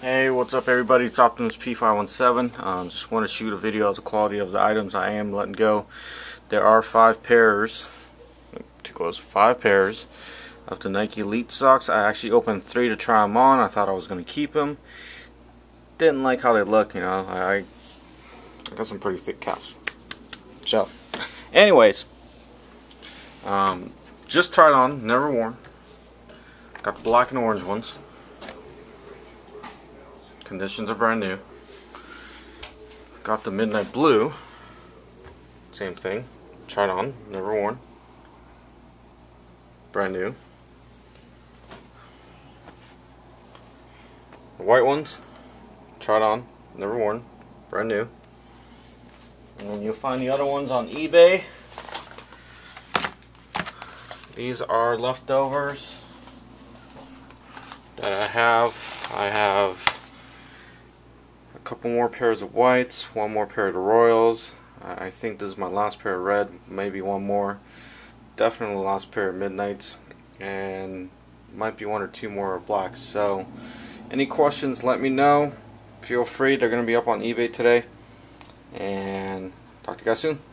Hey, what's up everybody? It's Optimus P517. Um, just want to shoot a video of the quality of the items I am letting go. There are five pairs, too close, five pairs of the Nike Elite socks. I actually opened three to try them on. I thought I was going to keep them. Didn't like how they look, you know. I, I got some pretty thick calves. So, anyways, um, just tried on, never worn. Got the black and orange ones. Conditions are brand new. Got the midnight blue. Same thing. Tried on, never worn. Brand new. The white ones, tried on, never worn, brand new. And you'll find the other ones on eBay. These are leftovers that I have. I have couple more pairs of whites, one more pair of Royals. I think this is my last pair of red, maybe one more. Definitely last pair of Midnights, and might be one or two more blacks. So, any questions, let me know. Feel free, they're going to be up on eBay today. And talk to you guys soon.